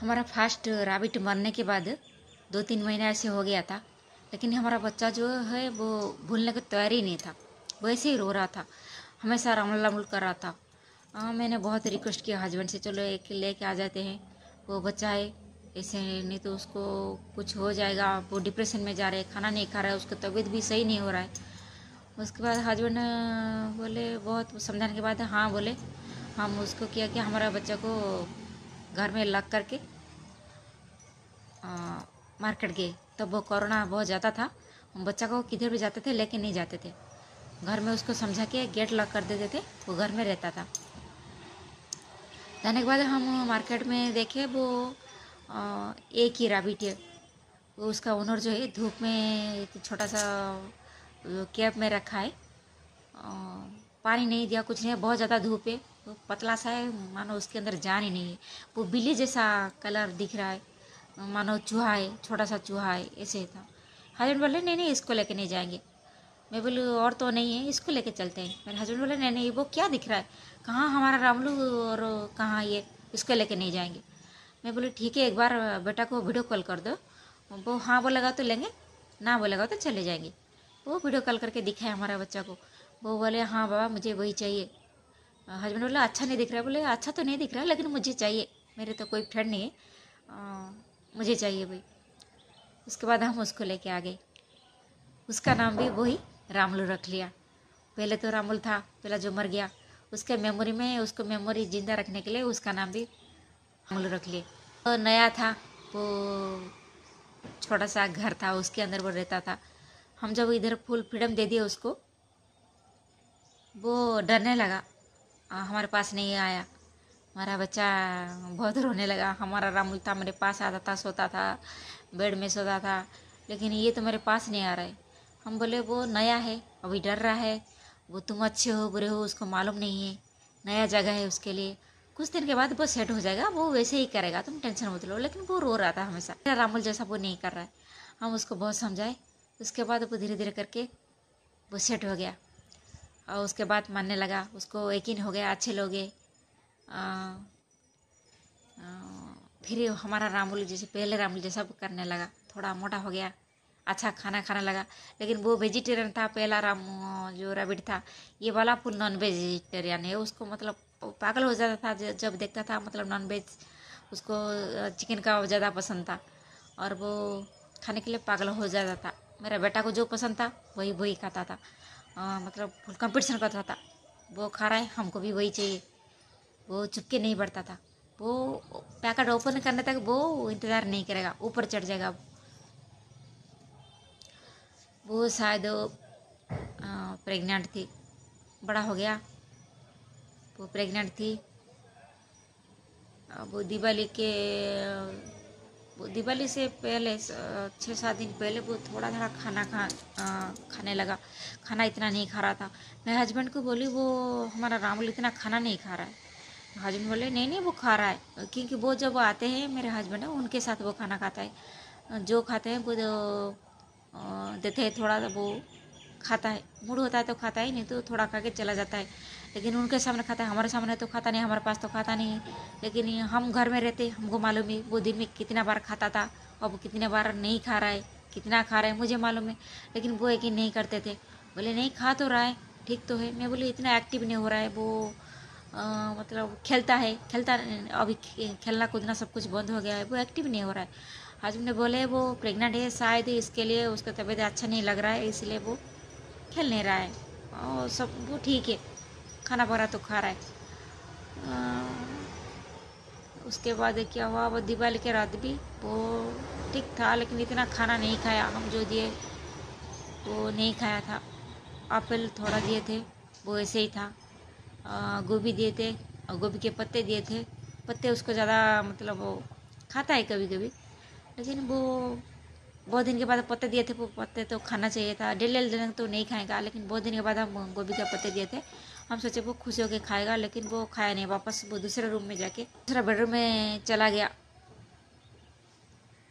हमारा first rabbit मरने के बाद दो तीन महीने ऐसे हो गया था, लेकिन हमारा बच्चा जो है वो भूलने को तैयार ही नहीं था। वैसे ही रो रहा था, हमेशा रमल रमल कर रहा था। हाँ मैंने बहुत रिक्वेस्ट किया हस्बैंड से, चलो एक ले लेके आ जाते हैं, वो बच्चा है, ऐसे नहीं तो उसको कुछ हो जाएगा, वो डिप्रेशन में जा रहे खाना नहीं खा रहा है, उसकी तबीयत भी सही नहीं हो रहा है। उसके बाद हस्बैंड बोले, बहुत, समझाने के बाद हाँ बोले, हम उसको किया कि हमारा बच्चा को घर में लग करके मार्केट गए। तब वो कोरोना बहुत ज़्यादा था। बच्चा को किधर भी जाते थे, लेके नहीं जाते थे। घर में उसको समझा के गेट लॉक कर देते थे। वो घर में रहता था। जाने के बाद हम मार्केट में देखे, वो एक ही रैबिट है। उसका ओनर जो है, धूप में छोटा सा कैब में रखा है। पानी नहीं दिया, कुछ नहीं बहुत ज़्यादा धूप है। तो पतला सा है, मानो उसके अंदर जान ही नहीं है। वो बिल्ली जैसा कलर दिख रहा है, मानो चूहा है, छोटा सा चूहा है, ऐसे था। हस्बैंड बोले, नहीं नहीं, इसको लेके नहीं जाएँगे। मैं बोली, और तो नहीं है, इसको लेके चलते हैं। मेरे हस्बैंड बोले, नहीं नहीं, वो क्या दिख रहा है? कहाँ हमारा रामलू और कहाँ ये, इसको लेके नहीं जाएँगे? मैं बोली, ठीक है, एक बार बेटा को वीडियो कॉल कर दो। वो हाँ बोलेगा तो लेंगे, ना बोलेगा तो चले जाएँगे। वो वीडियो कॉल करके दिखाए हमारा बच्चा को। वो बोले हाँ बाबा, मुझे वही चाहिए। हस्बैंड बोला अच्छा नहीं दिख रहा। बोले अच्छा तो नहीं दिख रहा, लेकिन मुझे चाहिए। मेरे तो कोई फ्रेंड नहीं है। मुझे चाहिए भाई। उसके बाद हम उसको लेके आ गए। उसका नाम भी वही रामलू रख लिया। पहले तो रामुल था, पहला जो मर गया। उसके मेमोरी में, उसको मेमोरी ज़िंदा रखने के लिए उसका नाम भी रामलू रख लिए। तो नया था, वो छोटा सा घर था, उसके अंदर वो रहता था। हम जब इधर फुल फ्रीडम दे दिए उसको, वो डरने लगा। हमारे पास नहीं आया। हमारा बच्चा बहुत रोने लगा। हमारा रामुल था, मेरे पास आता था, सोता था, बेड में सोता था, लेकिन ये तो मेरे पास नहीं आ रहा। है हम बोले, वो नया है, अभी डर रहा है। वो तुम अच्छे हो, बुरे हो, उसको मालूम नहीं है। नया जगह है उसके लिए। कुछ दिन के बाद वो सेट हो जाएगा, वो वैसे ही करेगा। तुम टेंशन मत लो। लेकिन वो रो रहा था हमेशा। रामुल जैसा वो नहीं कर रहा है। हम उसको बहुत समझाए। उसके बाद वो धीरे धीरे करके वो सेट हो गया। और उसके बाद मानने लगा, उसको यकीन हो गया, अच्छे लोग फिर हमारा रामुल जैसे, पहले रामुल जैसा करने लगा। थोड़ा मोटा हो गया अच्छा खाना खाने लगा। लेकिन वो वेजिटेरियन था, पहला राम जो रैबिट था, ये वाला फुल नॉन वेजिटेरियन है। उसको मतलब पागल हो जाता था जब देखता था मतलब नॉन वेज उसको चिकन का ज़्यादा पसंद था। और वो खाने के लिए पागल हो जाता था। मेरा बेटा को जो पसंद था, वही वही खाता था। आ, मतलब फुल कंपटीशन करता था। वो खा रहा है हमको भी वही चाहिए। वो चुपके नहीं बढ़ता था। वो पैकेट ओपन करने तक वो इंतज़ार नहीं करेगा। ऊपर चढ़ जाएगा वो शायद प्रेग्नेंट थी। बड़ा हो गया। वो प्रेग्नेंट थी। वो दिवाली के दिवाली से पहले छः सात दिन पहले वो थोड़ा थोड़ा खाना खा खाने लगा। खाना इतना नहीं खा रहा था। मैं हस्बैंड को बोली, वो हमारा रामुल इतना खाना नहीं खा रहा है। हस्बैंड बोले, नहीं नहीं, वो खा रहा है। क्योंकि वो जब आते हैं, मेरे हस्बैंड है, उनके साथ वो खाना खाता है। जो खाते हैं, वो देते हैं, थोड़ा वो खाता है। मूड होता है तो खाता ही, नहीं तो थोड़ा खा के चला जाता है। लेकिन उनके सामने खाता है हमारे सामने तो खाता नहीं हमारे पास तो खाता नहीं। लेकिन हम घर में रहते हमको मालूम है वो दिन में कितना बार खाता था अब कितने बार नहीं खा रहा है कितना खा रहा है मुझे मालूम है। लेकिन वो यकीन नहीं करते थे। बोले नहीं खा तो रहा है ठीक तो है। मैं बोली इतना एक्टिव नहीं हो रहा है वो आ, मतलब खेलता है खेलता अभी खेलना कूदना सब कुछ बंद हो गया है वो एक्टिव नहीं हो रहा है। हजम ने बोले वो प्रेग्नेंट है शायद इसके लिए उसका तबीयत अच्छा नहीं लग रहा है इसलिए वो खेल नहीं रहा है। और सब वो ठीक है। खाना वगैरह तो खा रहा है। उसके बाद क्या हुआ, वो दिवाली के रात भी वो ठीक था, लेकिन इतना खाना नहीं खाया। हम जो दिए, वो नहीं खाया था। एप्पल थोड़ा दिए थे, वो ऐसे ही था। गोभी दिए थे, और गोभी के पत्ते दिए थे। पत्ते उसको ज़्यादा मतलब वो खाता है कभी कभी लेकिन वो बहुत दिन के बाद पत्ते दिए थे, वो पत्ते तो खाना चाहिए था। डेली दिन तो नहीं खाएगा, लेकिन बहुत दिन के बाद हम गोभी के पत्ते दिए थे। हम सोचे वो खुश होकर खाएगा, लेकिन वो खाया नहीं, वापस वो दूसरे रूम में जाके, दूसरा बेडरूम में चला गया।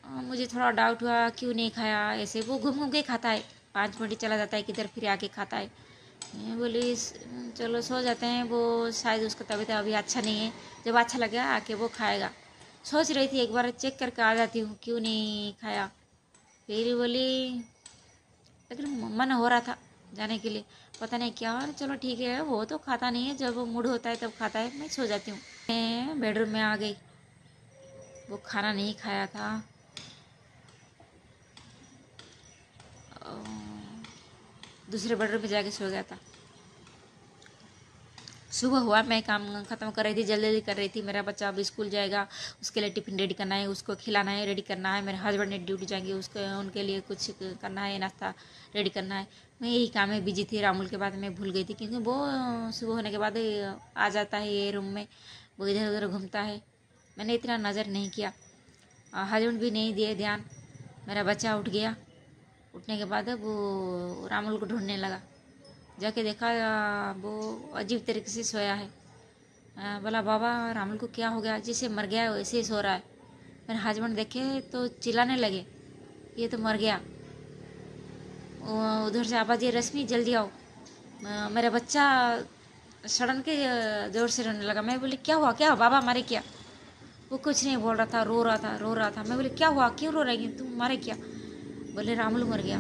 मुझे थोड़ा डाउट हुआ, क्यों नहीं खाया? ऐसे वो घूम घूम के खाता है। पाँच मिनट चला जाता है, किधर फिर आके खाता है। बोली चलो सो जाते हैं। वो शायद उसका तबीयत अभी अच्छा नहीं है। जब अच्छा लगेगा, आके वो खाएगा। सोच रही थी, एक बार चेक करके आ जाती हूँ, क्यों नहीं खाया? फिर बोली, लेकिन मन हो रहा था। जाने के लिए। पता नहीं क्या चलो ठीक है, वो तो खाता नहीं है, जब मूड होता है तब खाता है, मैं सो जाती हूँ। मैं बेडरूम में आ गई। वो खाना नहीं खाया था। दूसरे बेडरूम में जाके सो गया था। सुबह हुआ, मैं काम ख़त्म कर रही थी जल्दी जल्दी कर रही थी। मेरा बच्चा अभी स्कूल जाएगा, उसके लिए टिफ़िन रेडी करना है, उसको खिलाना है रेडी करना है। मेरे हस्बैंड ने ड्यूटी जाएँगे, उसको, उनके लिए कुछ करना है, नाश्ता रेडी करना है। मैं यही काम में बिज़ी थी रामुल के बाद मैं भूल गई थी, क्योंकि वो सुबह होने के बाद आ जाता है ये रूम में, वो इधर उधर घूमता है। मैंने इतना नज़र नहीं किया। हस्बैंड भी नहीं दिए ध्यान। मेरा बच्चा उठ गया। उठने के बाद वो रामुल को ढूँढने लगा। जाके देखा वो अजीब तरीके से सोया है। बोला, बाबा रामुल को क्या हो गया? जैसे मर गया वैसे ही सो रहा है। मेरे हस्बैंड देखे तो चिल्लाने लगे, ये तो मर गया। उधर से आवाज़, ये रश्मि, जल्दी आओ। मेरा बच्चा सड़न के ज़ोर से रोने लगा। मैं बोली, क्या हुआ? क्या? हुआ बाबा मारे क्या? वो कुछ नहीं बोल रहा था, रो रहा था, रो रहा था। मैं बोली, क्या हुआ? क्यों रो रही तुम मारे क्या? बोले रामुल मर गया।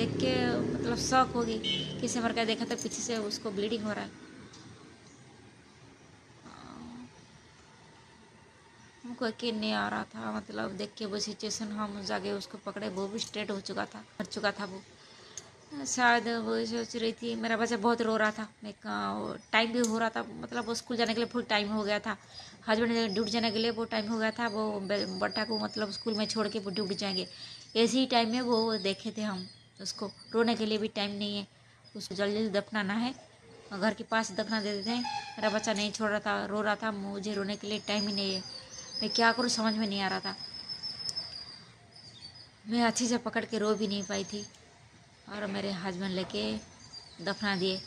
देख के मतलब शौक होगी किसी मर का देखा था पीछे से उसको ब्लीडिंग हो रहा है। हमको यकीन नहीं आ रहा था मतलब देख के वो सिचुएशन हम जाके उसको पकड़े, वो भी स्ट्रेट हो चुका था, मर चुका था वो। शायद वो सोच रही थी, मेरा बच्चा बहुत रो रहा था मैं टाइम भी हो रहा था मतलब वो स्कूल जाने के लिए फुल टाइम हो गया था। हस्बैंड ड्यूटी जाने के लिए वो टाइम हो गया था, वो बट्टा को मतलब स्कूल में छोड़ के वो ड्यूटी जाएँगे। ही टाइम में वो देखे थे हम। उसको रोने के लिए भी टाइम नहीं है। उसको जल्दी जल्दी दफनाना है। घर के पास दफना दे देते हैं। मेरा बच्चा नहीं छोड़ रहा था, रो रहा था। मुझे रोने के लिए टाइम ही नहीं है। मैं क्या करूँ, समझ में नहीं आ रहा था। मैं अच्छे से पकड़ के रो भी नहीं पाई थी। और मेरे हस्बैंड लेके दफना दिए।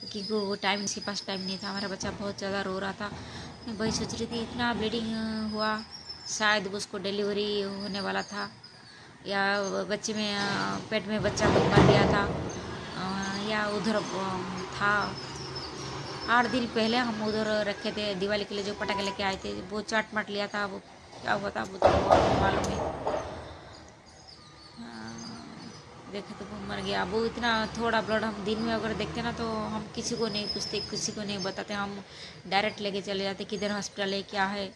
क्योंकि वो टाइम इसके पास टाइम नहीं था। हमारा बच्चा बहुत ज़्यादा रो रहा था। मैं वही सोच रही थी, इतना ब्लीडिंग हुआ। शायद उसको डिलीवरी होने वाला था। या बच्चे में पेट में बच्चा को मर गया था या उधर था। आठ दिन पहले हम उधर रखे थे, दिवाली के लिए जो पटाखे लेके आए थे, वो चाट माट लिया था, वो क्या हुआ था, वो तो मालूम है। देखे तो वो मर गया। वो इतना थोड़ा ब्लड हम दिन में अगर देखते ना तो हम किसी को नहीं पूछते, किसी को नहीं बताते। हम डायरेक्ट लेके चले जाते, किधर हॉस्पिटल है, क्या है।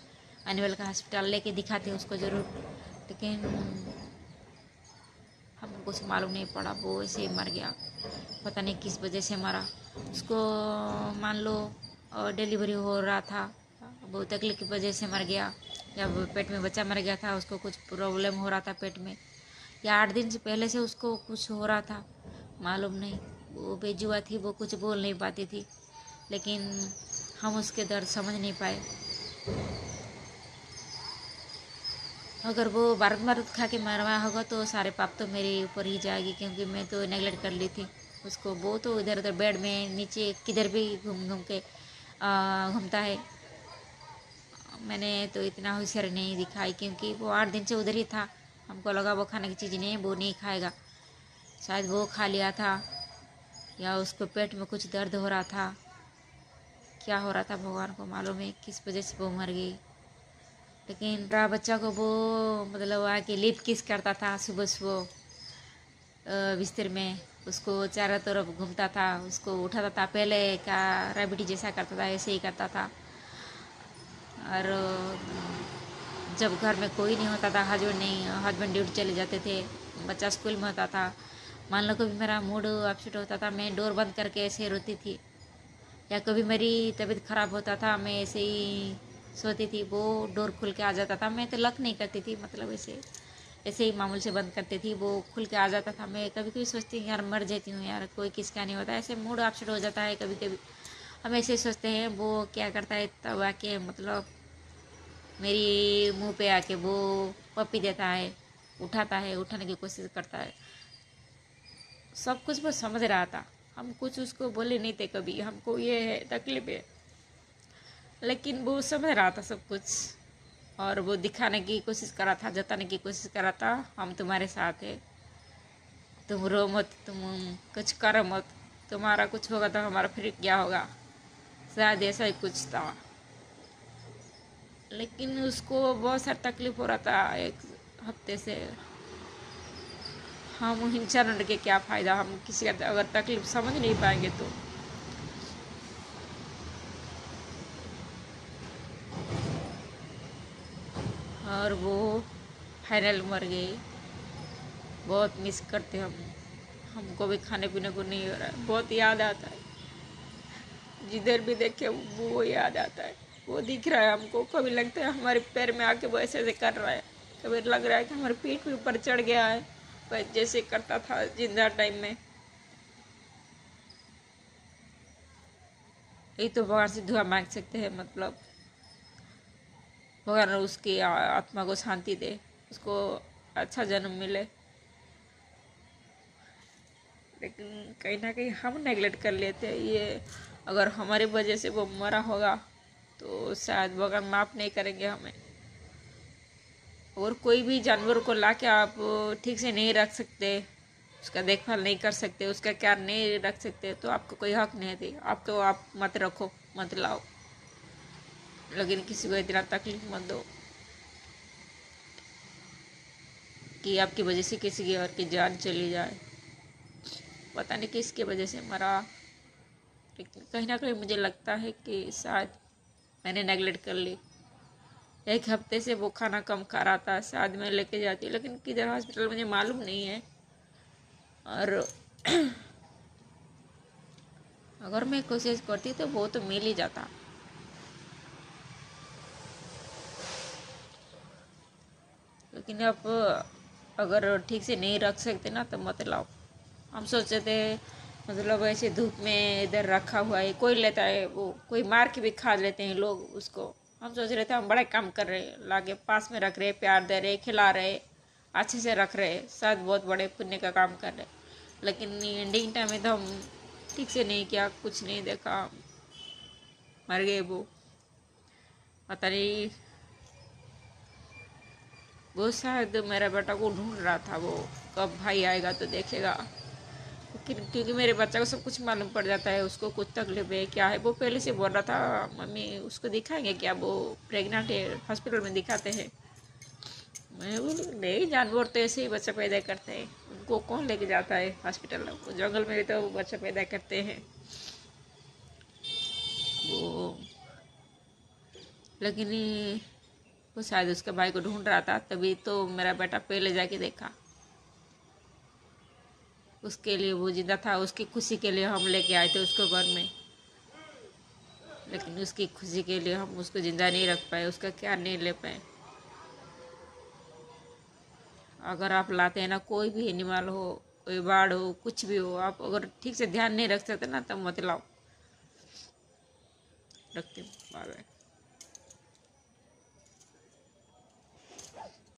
एनिमल का हॉस्पिटल लेके दिखाते उसको ज़रूर। लेकिन हमको कुछ मालूम नहीं पड़ा, वो ऐसे मर गया। पता नहीं किस वजह से मरा। उसको, मान लो डिलीवरी हो रहा था वो तकलीफ़ की वजह से मर गया। या पेट में बच्चा मर गया था, उसको कुछ प्रॉब्लम हो रहा था पेट में। या आठ दिन से पहले से उसको कुछ हो रहा था, मालूम नहीं। वो बेजुआ थी, वो कुछ बोल नहीं पाती थी। लेकिन हम उसके दर्द समझ नहीं पाए। अगर वो बारूद मारूद खा के मरवाया होगा तो सारे पाप तो मेरे ऊपर ही जाएगी, क्योंकि मैं तो नेगलेक्ट कर ली थी। उसको वो तो इधर उधर बेड में नीचे किधर भी घूम घूम के घूमता है। मैंने तो इतना होशियार नहीं दिखाई, क्योंकि वो आठ दिन से उधर ही था। हमको लगा वो खाने की चीज़ नहीं वो नहीं खाएगा। शायद वो खा लिया था, या उसको पेट में कुछ दर्द हो रहा था। क्या हो रहा था भगवान को मालूम है, किस वजह से वो मर गई। लेकिन मेरा बच्चा को वो मतलब आके लिप किस करता था सुबह सुबह बिस्तर में। उसको चारों तरफ़ घूमता था, उसको उठाता था, पहले का रैबिटी जैसा करता था, ऐसे ही करता था। और, जब घर में कोई नहीं होता था हस्बैंड नहीं हस्बैंड ड्यूटी चले जाते थे, बच्चा स्कूल में होता था। मान लो कभी मेरा मूड अपसेट होता था, मैं डोर बंद करके ऐसे रोती थी। या कभी मेरी तबीयत ख़राब होता था, मैं ऐसे ही सोती थी, वो डोर खुल के आ जाता था। मैं तो लक नहीं करती थी मतलब ऐसे ऐसे ही मामूल से बंद करती थी, वो खुल के आ जाता था। मैं कभी कभी सोचती हूँ, यार मर जाती हूँ, यार कोई किसका नहीं होता। ऐसे मूड अपसेट हो जाता है कभी कभी हम ऐसे सोचते हैं, वो क्या करता है, तब आके मतलब मेरी मुँह पे आके वो पपी देता है, उठाता है, उठाने की कोशिश करता है। सब कुछ वो समझ रहा था। हम कुछ उसको बोले नहीं थे कभी, हमको ये है तकलीफ़ है। लेकिन वो समझ रहा था सब कुछ। और वो दिखाने की कोशिश कर रहा था, जताने की कोशिश कर रहा था, हम तुम्हारे साथ है। तुम रो मत, तुम कुछ करो मत। तुम्हारा कुछ होगा तो हमारा फिर क्या होगा? शायद ऐसा ही कुछ था। लेकिन उसको बहुत सारा तकलीफ़ हो रहा था एक हफ़्ते से। हम हिंसा के क्या फ़ायदा, हम किसी का अगर तकलीफ़ समझ नहीं पाएँगे तो। और वो फाइनल मर गई। बहुत मिस करते हम। हमको भी खाने पीने को नहीं हो रहा। है बहुत याद आता है। जिधर भी देखे, वो याद आता है। वो दिख रहा है हमको। कभी लगता है हमारे पैर में आके वो ऐसे ऐसे कर रहा है। कभी लग रहा है कि हमारे पीठ के ऊपर चढ़ गया है। जैसे करता था ज़िंदा टाइम में। यही तो भगवान से दुआ मांग सकते हैं मतलब। भगवान उसकी आत्मा को शांति दे, उसको अच्छा जन्म मिले। लेकिन कहीं ना कहीं हम नेगलेक्ट कर लेते हैं। ये अगर हमारे वजह से वो मरा होगा तो शायद भगवान माफ़ नहीं करेंगे हमें। और कोई भी जानवर को ला के आप ठीक से नहीं रख सकते, उसका देखभाल नहीं कर सकते, उसका क्या नहीं रख सकते तो आपको कोई हक नहीं दे आप तो आप मत रखो, मत लाओ। लेकिन किसी को इतना तकलीफ़ मत दो कि आपकी वजह से किसी की और की जान चली जाए। पता नहीं किसकी वजह से मरा। लेकिन कहीं ना कहीं मुझे लगता है कि शायद मैंने नेगलेक्ट कर ली। एक हफ़्ते से वो खाना कम खा रहा था, शायद मैं लेके जाती लेकिन किधर हॉस्पिटल मुझे मालूम नहीं है। और अगर मैं कोशिश करती तो वो तो मिल ही जाता। लेकिन अब अगर ठीक से नहीं रख सकते ना तो मत लाओ। हम सोचे थे मतलब ऐसे धूप में इधर रखा हुआ है, कोई लेता है, वो कोई मार के भी खा लेते हैं लोग उसको। हम सोच रहे थे, हम बड़ा काम कर रहे हैं, लागे पास में रख रहे प्यार दे रहे खिला रहे अच्छे से रख रहे शायद बहुत बड़े पुण्य का काम कर रहे लेकिन एंडिंग टाइम में तो हम ठीक से नहीं किया, कुछ नहीं देखा, मर गए वो। पता नहीं वो शायद मेरा बेटा को ढूंढ रहा था वो, कब भाई आएगा तो देखेगा। क्योंकि मेरे बच्चा को सब कुछ मालूम पड़ जाता है, उसको कुछ तकलीफ़ है, क्या है? वो पहले से बोल रहा था, मम्मी, उसको दिखाएँगे क्या? वो प्रेग्नेंट है हॉस्पिटल में दिखाते हैं। मैं बोली, नहीं, जानवर तो ऐसे ही बच्चा पैदा करते हैं। उनको कौन लेके जाता है हॉस्पिटल जंगल में तो बच्चा पैदा करते हैं। वो, लेकिन वो शायद उसके भाई को ढूंढ रहा था, तभी तो मेरा बेटा पहले जाके देखा। उसके लिए वो ज़िंदा था, उसकी खुशी के लिए हम लेके आए थे उसको घर में। लेकिन उसकी खुशी के लिए हम उसको ज़िंदा नहीं रख पाए, उसका क्या नहीं ले पाए? अगर आप लाते हैं ना, कोई भी एनिमल हो, कोई बाढ़ हो, कुछ भी हो, आप अगर ठीक से ध्यान नहीं रख सकते ना, तब मत लाओ। रखते बाय बाय